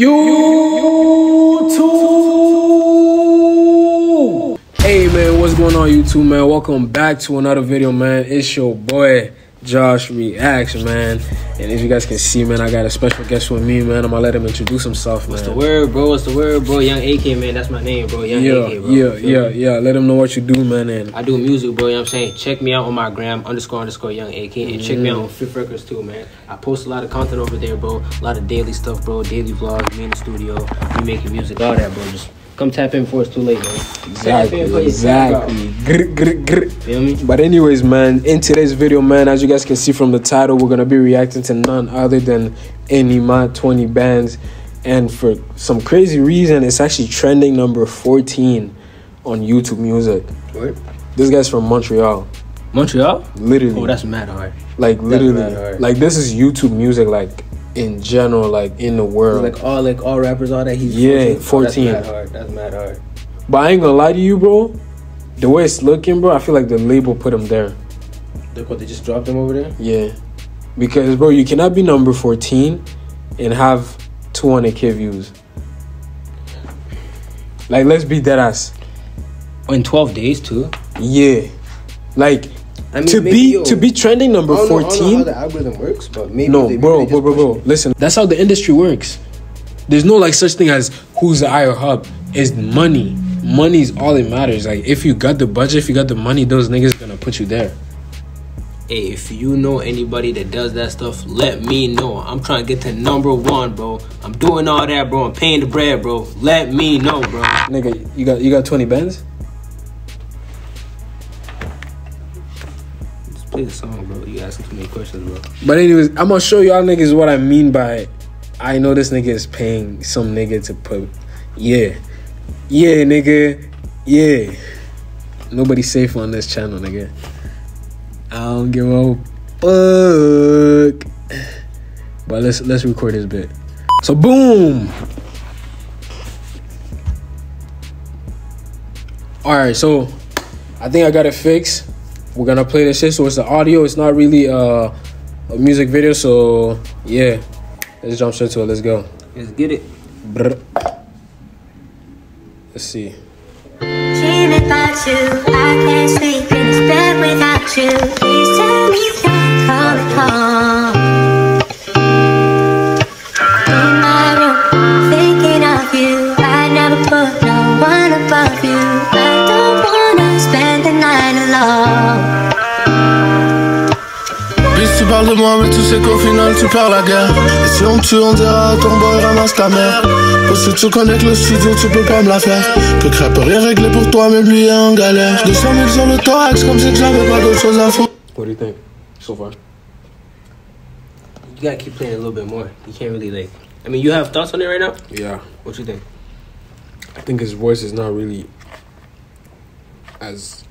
YouTube. Hey man, what's going on YouTube man? Welcome back to another video man. It's your boy Josh Reacts man. And as you guys can see man, I got a special guest with me man. I'm gonna let him introduce himself man. What's the word, bro? What's the word, bro? Young AK, man. That's my name, bro. Young Yeah, AK, bro. yeah, yeah, me? yeah. Let him know what you do man and I do music, bro. You know what I'm saying? Check me out on my gram, underscore, underscore, young AK. And check me out on Fifth Records, too, man. I post a lot of content over there, bro. A lot of daily stuff, bro. Daily vlogs, me in the studio, me making music, all that, bro. Just come tap in before it's too late, man. Exactly, before you tap out. exactly. Grr, grr, grr. Feel me? But anyways, man, in today's video, man, as you guys can see from the title, we're gonna be reacting to none other than Enima 20 bands. And for some crazy reason, it's actually trending number 14 on YouTube Music. Word? This guy's from Montreal. Montreal? Literally. Oh, that's mad hard. like literally. hard. Like this is YouTube music like in general, like in the world. Like all, like all rappers, all that. He's Yeah, 14. 14. Oh, that's mad hard. That's mad hard. but I ain't gonna lie to you, bro. The way it's looking, bro, I feel like the label put him there. Look what they just dropped him over there. Yeah. Because bro, you cannot be number 14 and have 200k views. Like let's be dead ass. In 12 days, too. Yeah. Like I mean, to maybe, be yo, to be trending number I don't know- I don't know 14 how the algorithm works, but maybe No, they, bro, maybe they bro, bro, bro. Listen, that's how the industry works. There's no like such thing as who's the eye or hub. It's money. Money is all that matters. Like if you got the budget, if you got the money, those niggas gonna put you there. Hey, if you know anybody that does that stuff, let me know. I'm trying to get to number one, bro. I'm doing all that, bro. I'm paying the bread, bro. Let me know, bro. Nigga, you got you got 20 bands? Play the song, bro. You asking too many questions, bro. But anyways, I'm gonna show y'all niggas what I mean by I know this nigga is paying some nigga to put yeah. Yeah, nigga. Yeah. Nobody's safe on this channel, nigga. I don't give a fuck. But let's let's record this bit. So boom. Alright, so I think I got it fixed. We're gonna play this shit. So it's the audio, it's not really uh a music video, so yeah. Let's jump straight to it. Let's go. Let's get it. Brr. Let's see. Dreaming about you, I can't sleep in this bed without you. Please tell me you're coming home. Parles de moi mais tu sais qu'au final tu perds la guerre Et si on me tue on dira ton boy ramasse ta mère Parce que tu connais que le studio tu peux pas me la faire Que crêpe rien réglé pour toi mais lui est en galère 200 000 sur le thorax comme si j'avais pas d'autre chose à foutre What do you think so far? You gotta keep playing a little bit more. You can't really like. I mean, you have thoughts on it right now. Yeah. What you think? I think his voice is not really as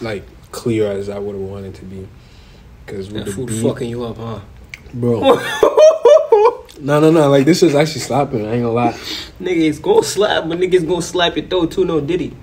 like clear as I would have wanted to be. Cause with That the food beat, fucking you up, huh? bro. no, no, no. Like this is actually slapping. I ain't gonna lie. Nigga, it's gonna slap, but niggas gonna slap your throat too. No Diddy.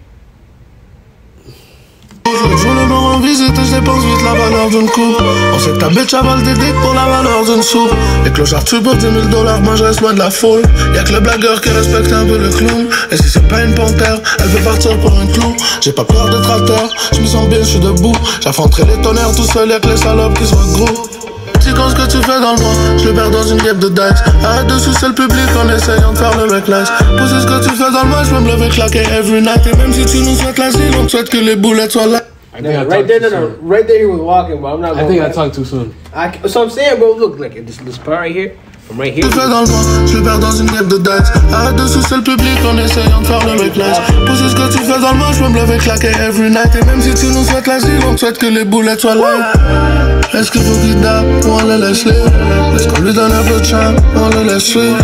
Dépense vite la valeur d'une coupe. On sait que ta bitch avale des dicks pour la valeur d'une soupe. Les clochards tu pour 10 000 dollars moi je reste loin de la foule. Y'a que le blagueur qui respecte un peu le clown. Et si c'est pas une panthère, elle veut partir pour un clou. J'ai pas peur de tracteur, je me sens bien, je suis debout. J'affronterai les tonnerres tout seul, y'a que les salopes qui se regroupent Petit con ce que tu fais dans le mois, je le perds dans une guêpe de dice. Arrête de sucer le public en essayant de faire le mec nice Pousser ce que tu fais dans le mois, je peux me lever claquer every night. Et même si tu nous souhaites l'asile, on te souhaite que les boulettes soient là I think I right there, too no, no, soon. right there he was walking, but I'm not. I Going think I back. talked too soon. I, so I'm saying, bro, look, like this, this part right here, from right here. Tu fais dans le mois, je le perds dans une guêpe de dice Arrête de sucer le public en essayant de faire le mec nice Pousser ce que tu fais dans le mois, je peux me lever claquer every night Et même si tu nous souhaites l'asile, on te souhaite que les boulettes soient là Est-ce qu'il faut qu'il date ou on les laisse libre Est-ce qu'on lui donne un peu de charme, on le laisse suivre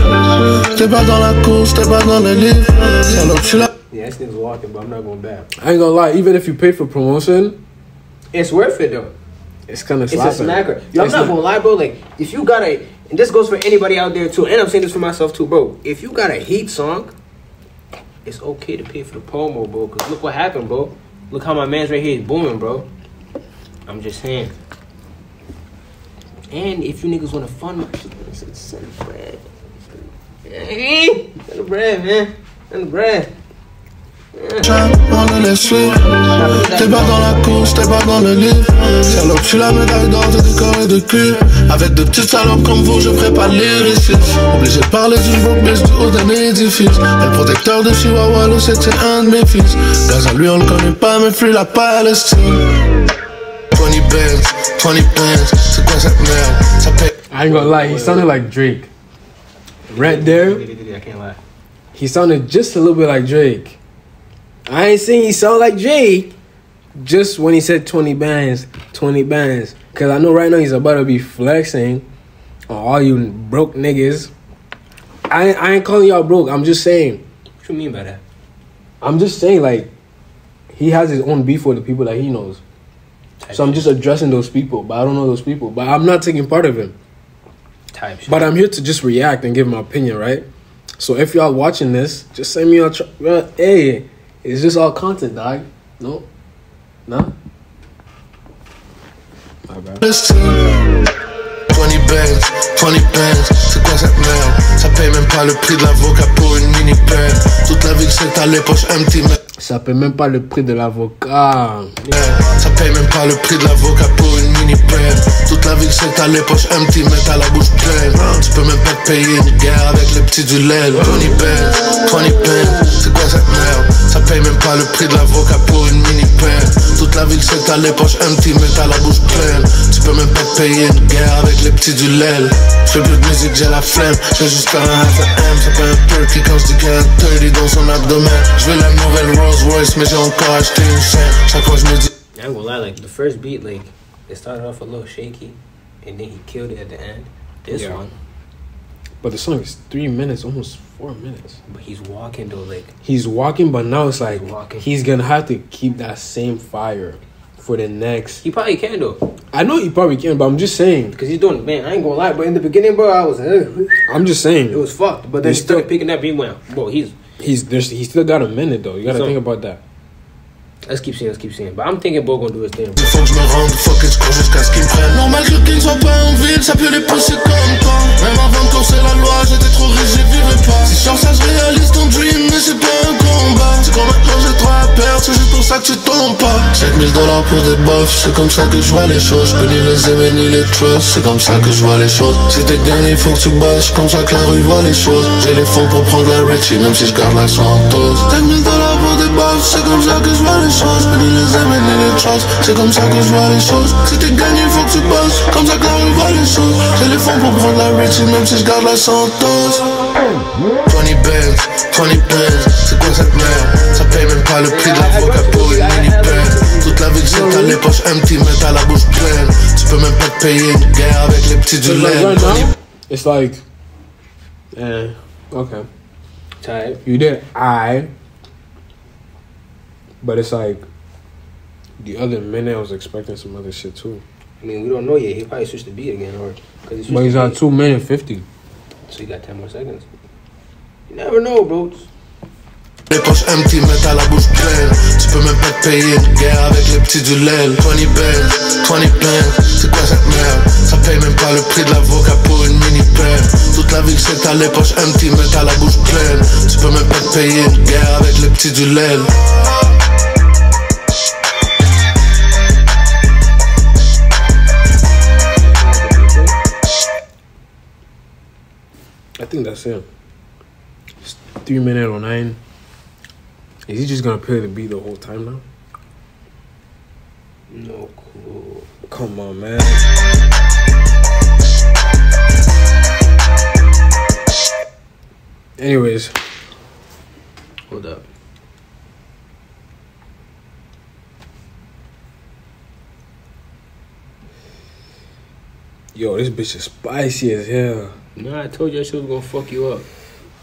T'es pas dans la course, t'es pas dans les livres Salope, je suis this nigga's walking, but I'm not going back. I ain't gonna lie. Even if you pay for promotion, It's worth it though. it's kind of It's a smacker. Yo, I'm not, not- gonna lie, bro. Like, if you got a, and this goes for anybody out there too, and I'm saying this for myself too, bro. If you got a heat song, it's okay to pay for the promo, bro. Cause look what happened, bro. Look how my man's right here is booming, bro. I'm just saying. And if you niggas wanna fund my send bread. Hey, send the bread, man. Send the bread. On le laisse suivre. T'es pas dans la course, t'es pas dans le livre. Salope, je suis la médaille d'or, t'es décoré de cuir. Avec de petites salopes comme vous, je prépare lyriciste. Obligé de parler d'une bitch du haut d'un édifice. Le protecteur de Chihuahua, l'eau, c'était un de mes fils. Gaza, lui, on le connaît pas, mais free la Palestine. 20 bands, 20 bands, c'est quoi cette merde? Ça paye. I ain't gonna lie, he sounded like Drake. Right there, I can't lie. he sounded just a little bit like Drake. I ain't seen he sound like Jay. Just when he said 20 bands, 20 bands. Cause I know right now he's about to be flexing on all you broke niggas. I, I ain't calling y'all broke. I'm just saying. What you mean by that? I'm just saying like he has his own beef with the people that he knows. So I'm just addressing those people, but I don't know those people. But I'm not taking part of him. type shit. But I'm here to just react and give my opinion, right? So if y'all watching this, just send me a tr- uh, hey, it's just all content, dog? No, no? My bad. Palestine. 20 bands, 20 bands, c'est quoi cette merde? Ça paye même pas le prix de l'avocat pour une mini peine. Toute la vie que c'est à les poches empty, Ça paie même pas le prix de l'avocat. ça paye même pas le prix de l'avocat pour une Toute la que c'est à les poches empty, mais t'as la bouche pleine. Tu peux même pas te payer une guerre avec les petits du lait. 20 bands, 20 bands, c'est quoi cette merde? Ça paye même pas le prix de l'avocat pour une mini peine. Toute la que c'est à les poches empty, mais t'as la bouche pleine. Tu peux même pas te payer une guerre avec les petits du lait. Je fais plus de musique, j'ai la flemme. Je vais juste un half M. Ça fait un perky quand je dis qu'il y a un 30 dans son abdomen. Je veux la nouvelle Rolls Royce, mais j'ai encore acheté une chaîne. Chaque fois je me dis. I ain't gonna lie, like the first beat, like it started off a little shaky, and then he killed it at the end. This Yeah. one, But the song is three minutes, almost four minutes. but he's walking though, like He's walking, but now it's like He's walking. he's gonna have to keep that same fire for the next. he probably can though, I know he probably can, but I'm just saying. because he's doing. Man, I ain't gonna lie, but in the beginning, bro, I was, uh, I'm just saying. it was fucked. But then he started still- picking up. He went, bro, he's. He's there's he still got a minute though. You gotta So- think about that. Let's keep seeing, let's keep seeing. But I'm thinking, gonna do his thing. Faut que je me rende, faut que je cours jusqu'à ce qu'ils me. Normal que king soit pas en ville, ça peut les pousser comme toi. Même avant de corser la loi, j'étais trop riche, j'y vivais pas. Si chance, ça je réalise ton dream, mais c'est pas un combat. C'est quand maintenant j'ai trop à perdre, c'est juste pour ça que tu tombes pas. 7000 dollars pour des buffs, c'est comme ça que je vois les choses. Je peux ni les aimer ni les trust, c'est comme ça que je vois les choses. Si t'es gagné, faut que tu bosses, comme ça que la rue voit les choses. J'ai les fonds pour prendre la Richie, même si je garde la Santos. 7000 dollars pour des buffs, c'est comme ça que je vois les choses. Je peux ni les aimer ni les trust, c'est comme ça que je vois les choses. Si t'es gagné, faut que tu bosses, comme ça que la voit les choses. J'ai les fonds pour prendre la Richie, même si je garde la Santos. 20 bands, 20 bands, c'est quoi cette merde? Ça paye même pas le prix de l'avocat pour une mini peine. Toute la vie que c'est t'as les poches empty, mais t'as la bouche pleine. Tu peux même pas te payer une guerre avec les petits du It's like lait. it's like, eh, okay, Type. you did I, but it's like the other minute I was expecting some other shit too. I mean, we don't know yet. He probably switched the beat again, or because he But he's switched the on beat. two minute fifty. so you got ten more seconds. You never know, bro. Les poches empty, mais t'as la bouche pleine. Tu peux même pas te payer une guerre avec les petits du lait. 20 bands, 20 bands, c'est quoi cette merde? Ça paye même pas le prix de l'avocat pour une mini peine. Toute la vie que c'est t'as les poches empty, mais t'as la bouche pleine. Tu peux même pas te payer une guerre avec les petits du lait. I think that's it. It's three minute or nine. Is he just gonna play the beat the whole time now? No cool. Come on, man. Anyways, Hold up. yo, this bitch is spicy as hell. Nah, I told you that shit was gonna fuck you up.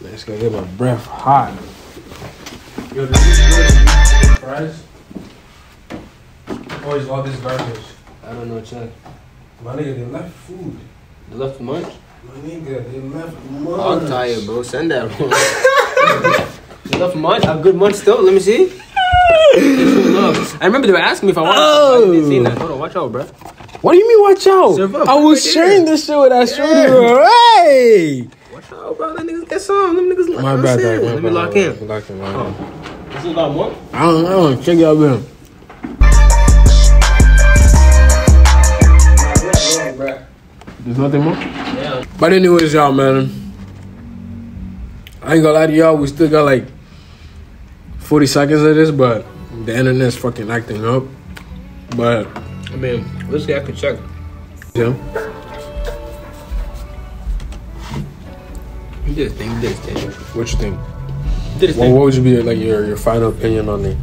Man, it's gonna get my breath hot. Yo, did you fries? Or is all this garbage? I don't know, Chuck. My nigga, they left food. They left much? My nigga, they left munch. I'm tired, bro. Send that. bro. you left munch? A good munch still? Let me see. I remember they were asking me if I wanted. Oh. I didn't see oh. that. Hold on, watch out, bro. What do you mean, watch out? Serve up, I was right sharing there. this shit with that shorty, bro. Hey! Watch out, bro. Them niggas get some. Them niggas. My I'm bad, saying. dog. My Let me lock in. bad. Lock in, man. This is a lot more. I don't, I don't check y'all bill. There's nothing more. Yeah. But anyways, y'all, man. I ain't gonna lie to y'all. We still got like 40 seconds of this, but the internet's fucking acting up. But I mean, this guy could check. yeah, He did his thing. He did his thing. what you think? He did his Well, thing. what would you be like your your final opinion on it?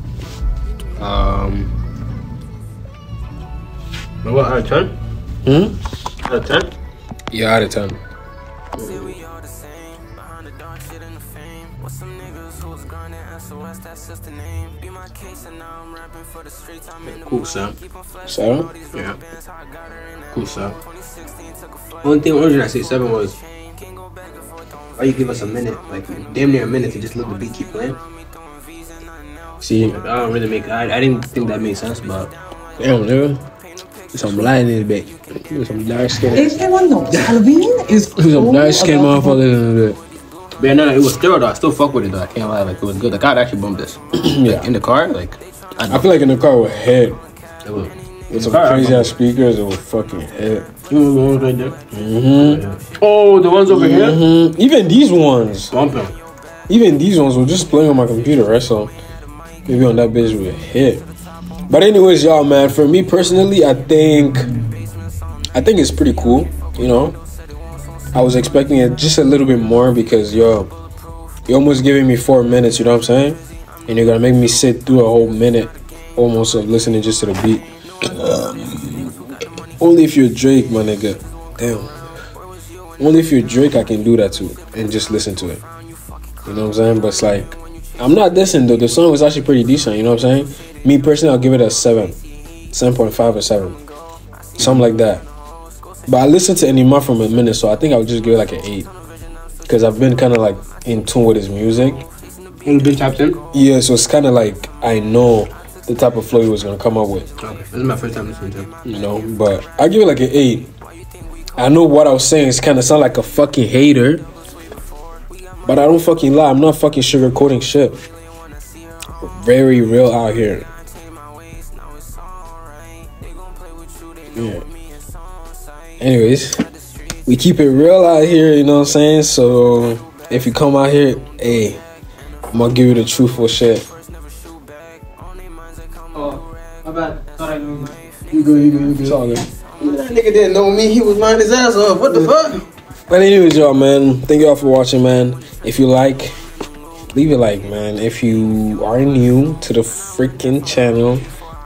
Um. What out of ten? Hmm? Out of ten? Yeah, out of ten. Say we all the same, behind the dark shit and the fame. With some niggas who was grinding SOS, that's just the name. Be my case, and now I'm rapping for the streets. I'm in the Cool, mood. son. Keep on flashing Seven? Yeah. rubber bands, how I got her in that Cool, son. 2016 took a flight. Only thing, only reason I say seven was Chain, can't go back and forth on why you give us a minute, like damn near a minute to just let the beat keep playing. me throwing V's and nothing else. See, I don't really make. I, I didn't think that made sense, but damn, nigga. Some light in this bitch. Some dark skin. Everyone knows Halloween is Some dark skin all about motherfuckers in this but yeah, no, no, it was still though. I still fuck with it though. I can't lie, like it was good. Like I'd actually bumped this. Yeah. in the car, like I feel like in the car with head. it was. With some crazy ass speakers, it would fucking hit. You know the ones right there? Mm-hmm. Oh, the ones over here? hmm Even these ones, Bumping. even these ones were just playing on my computer, right? So maybe on that bitch would hit. But anyways, y'all, man. For me personally, I think I think it's pretty cool. You know, I was expecting it just a little bit more because yo, you're almost giving me four minutes. You know what I'm saying? And you're gonna make me sit through a whole minute almost of listening just to the beat. Um, only if you're Drake, my nigga. Damn. Only if you're Drake, I can do that too and just listen to it. You know what I'm saying? But it's like, I'm not dissing though. The song was actually pretty decent. You know what I'm saying? Me personally, I'll give it a seven, seven point five or seven, something like that. But I listened to any Enima from a minute, so I think I'll just give it like an eight because I've been kind of like in tune with his music. You've been tapped in? Yeah, so it's kind of like I know the type of flow he was gonna come up with. Okay. This is my first time listening to him. you know. But I give it like an eight. I know what I was saying is kind of sound like a fucking hater, but I don't fucking lie. I'm not fucking sugarcoating shit. Very real out here. Yeah. Anyways, we keep it real out here. You know what I'm saying? So if you come out here, hey, I'm gonna give you the truthful shit. Oh, my bad. Thought I knew. You good? You good? You good? It's all good. That nigga didn't know me. He was minding his ass off. What the fuck? But anyways, y'all, man, thank y'all for watching, man. If you like, leave a like, man. If you are new to the freaking channel,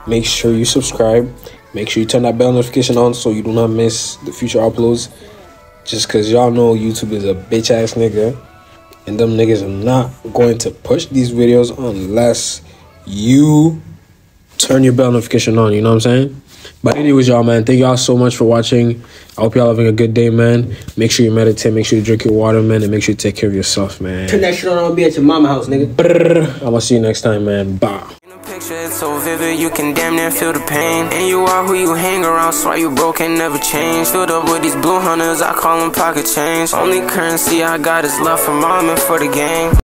make sure you subscribe. Make sure you turn that bell notification on so you do not miss the future uploads. Just cause y'all know YouTube is a bitch ass nigga, and them niggas are not going to push these videos unless you turn your bell notification on. You know what I'm saying? But anyways, y'all, man, thank y'all so much for watching. I hope y'all having a good day, man. Make sure you meditate. Make sure you drink your water, man, and make sure you take care of yourself, man. Turn that shit on. I'll be at your mama house, nigga. I'm gonna see you next time, man. Bye. Picture, so vivid, you can damn near feel the pain. And you are who you hang around, so you broke and never change. Filled up with these blue hunters, I call them pocket change. Only currency I got is love for mom and for the game.